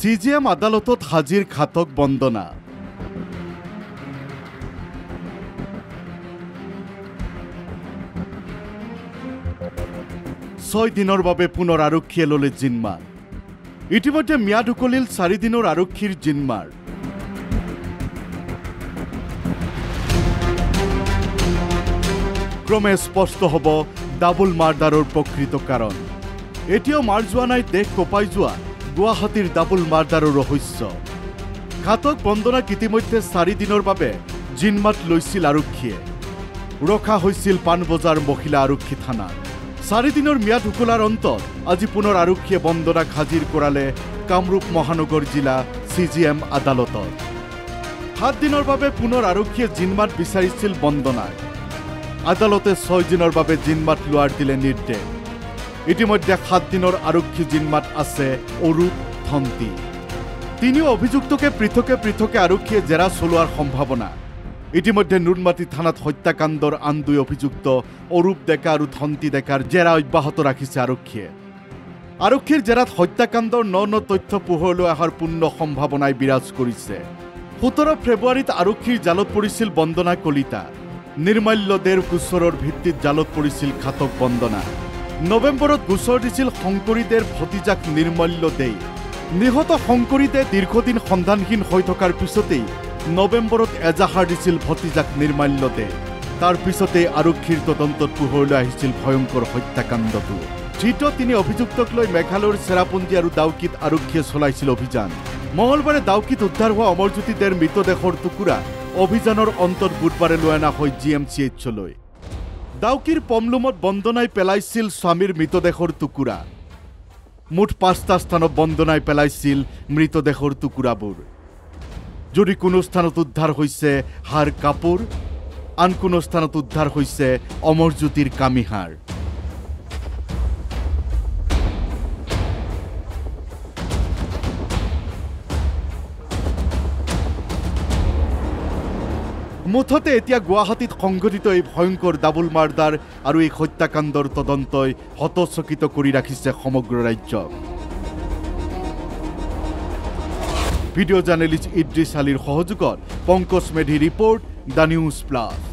C G M আদালতত হাজিৰ ঘাতক বন্দনা। ছয় দিনৰ বাবে পুনৰ আৰক্ষীয়ে ল'লে জিম্মাৰ ইতিমধ্যে ম্যাদ উকলিল চাৰিদিনৰ আৰক্ষীৰ জিম্মাৰ। ক্ৰমে স্পষ্ট হ'ব ডাবল মাৰ্ডাৰৰ প্ৰকৃত কাৰণ। এতিয়াও মাৰ যোৱা নাই দেশ কঁপাই যোৱা। গুৱাহাটীৰ ডাবল মাৰ্ডাৰৰ ৰহস্য। ঘাতক বন্দনাক ইতিমধ্যে চাৰিদিনৰ বাবে জিনমাত লৈছিল আৰক্ষীয়ে। ৰখা হৈছিল পাণবজাৰ মহিলা আৰক্ষী থানাত চাৰিদিনৰ ম্যাদ উকলাৰ অন্তত আজি পুনৰ আৰক্ষীয়ে বন্দনাক হাজিৰ কৰালে কামৰূপ মহানগৰ জিলা চি জি এম আদালতত। সাত দিনৰ বাবে পুনৰ আৰক্ষীয়ে জিনমাত বিচাৰিছিল বন্দনাক। আদালতে ছয় দিনৰ বাবে জিনমাত লোৱাৰ দিলে নিৰ্দেশ। ইতিমধ্যে সাত দিনৰ আৰক্ষী জিনমাত আছে অৰূপ ধন্তি। তিনিও অভিযুক্তকে পৃথকে পৃথকে আৰক্ষীয়ে জেৰা চলোৱাৰ সম্ভাৱনা। ইতিমধ্যে নুনমাটি থানাত হত্যাকাণ্ডৰ আন দুই অভিযুক্ত অৰূপ ডেকা আৰু ধন্তি ডেকাৰ জেৰা অব্যাহত ৰাখিছে আৰক্ষীয়ে। আৰক্ষীৰ জেৰাত হত্যাকাণ্ডৰ ন ন তথ্য পোহৰলৈ অহাৰ পূৰ্ণ সম্ভাৱনাই বিৰাজ কৰিছে। সোতৰ ফেব্ৰুৱাৰীত আৰক্ষীৰ জালত পৰিছিল বন্দনা কলিতা। নিৰ্মাল্য দেৰ গোচৰৰ ভিত্তিত জালত পৰিছিল ঘাতক বন্দনা। নৱেম্বৰত গোচৰ দিছিল শংকৰীদেৰ ভতিজাক নিৰ্মল্য দেই। নিহত শংকৰীদে দীৰ্ঘদিন সন্ধানহীন হৈ থকাৰ পিছতেই নৱেম্বৰত এজাহাৰ দিছিল ভতিজাক নিৰ্মাল্য দে। তাৰ পিছতেই আৰক্ষীৰ তদন্তত পোহৰলৈ আহিছিল ভয়ংকৰ হত্যাকাণ্ডটো। ধৃত তিনি অভিযুক্তক লৈ মেঘালয়ৰ চেৰাপুঞ্জী আৰু ডাউকিত আৰক্ষীয়ে চলাইছিল অভিযান। মঙলবাৰে ডাউকিত উদ্ধাৰ হোৱা অমৰজ্যোতি দেৰ মৃতদেহৰ টুকুৰা অভিযানৰ অন্তত বুধবাৰে লৈ অনা হয় জি এম চি এইচলৈ ডাউকিৰ পমলুমত বন্দনাই পেলাইছিল স্বামীৰ মৃতদেহৰ টুকুৰা। মুঠ পাঁচটা স্থানত বন্দনাই পেলাইছিল মৃতদেহৰ টুকুৰাবোৰ। যদি কোনো স্থানত উদ্ধাৰ হৈছে হাৰ কাপোৰ আন কোনো স্থানত উদ্ধাৰ হৈছে অমৰজ্যোতিৰ কামিহাৰ। মুঠতে এতিয়া গুৱাহাটীত সংঘটিত এই ভয়ংকৰ ডাবল মাৰ্ডাৰ আৰু এই হত্যাকাণ্ডৰ তদন্তই হতচকিত কৰি ৰাখিছে সমগ্ৰ ৰাজ্যক ভিডিঅ' জাৰ্নেলিষ্ট ইদ্ৰিছ আলীৰ সহযোগত Pankaj Medhi report the news plus.